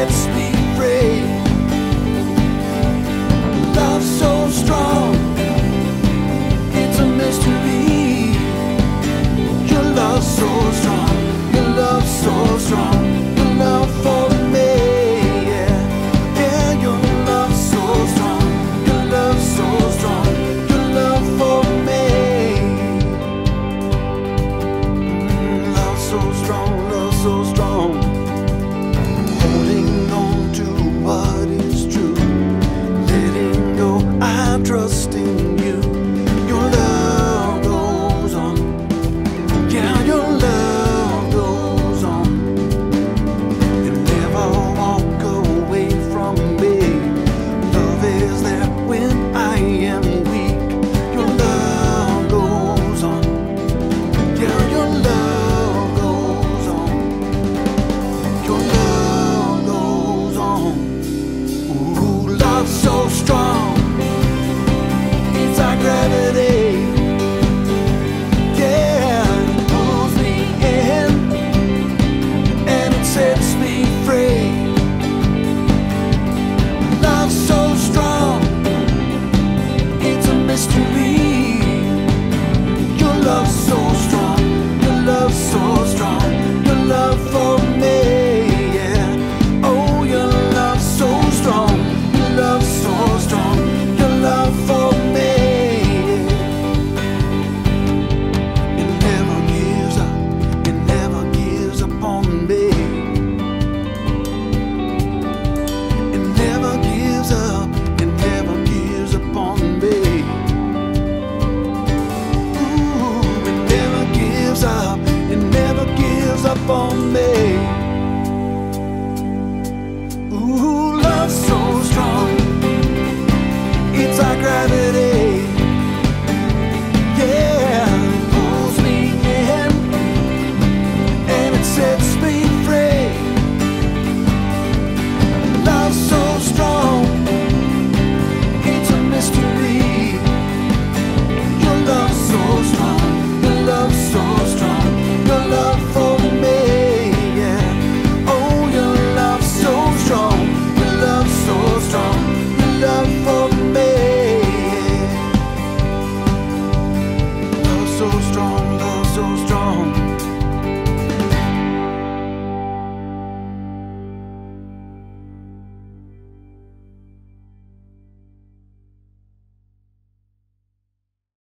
lips be free. Love so strong, it's a mystery. Your love so strong, your love so strong, your love for me. Yeah, yeah your love so strong, your love so strong, your love for me. Love so strong, love so strong. up on me. strong.